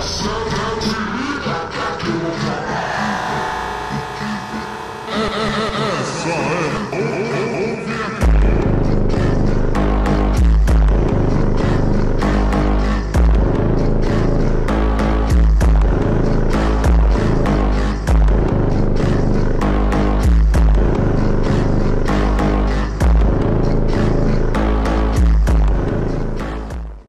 Essa é